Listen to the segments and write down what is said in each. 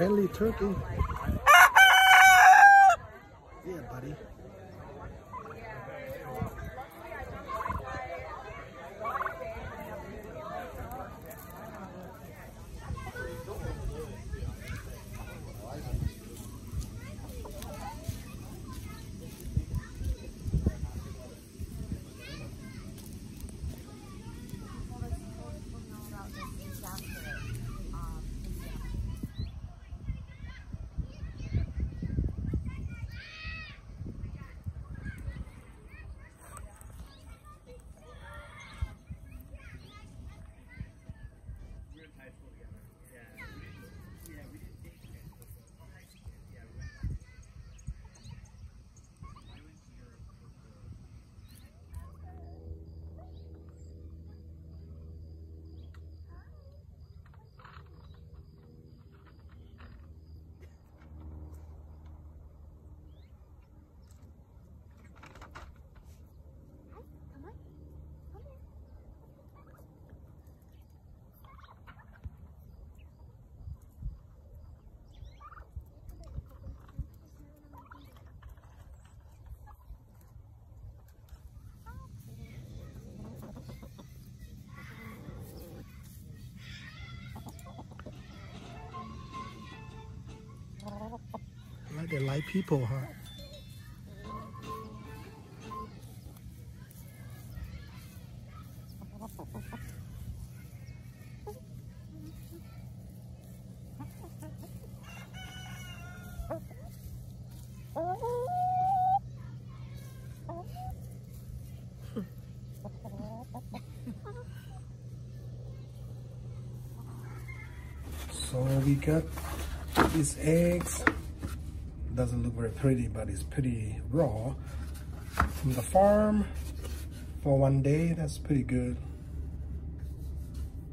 friendly turkey. They like people, huh? So we got these eggs. Doesn't look very pretty, but it's pretty raw. From the farm for one day, that's pretty good.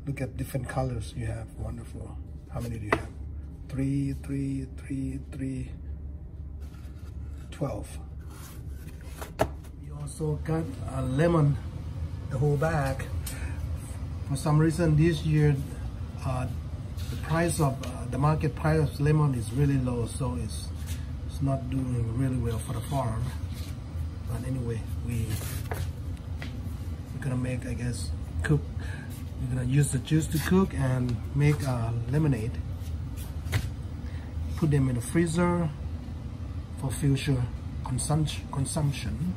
Look at different colors you have, wonderful. How many do you have? Three, three, three, three, 12. We also got a lemon, the whole bag. For some reason this year, uh, the price of uh, the market price of lemon is really low so it's it's not doing really well for the farm. But anyway we we're gonna make I guess cook. We're gonna use the juice to cook and make a lemonade. Put them in the freezer for future consumption consumption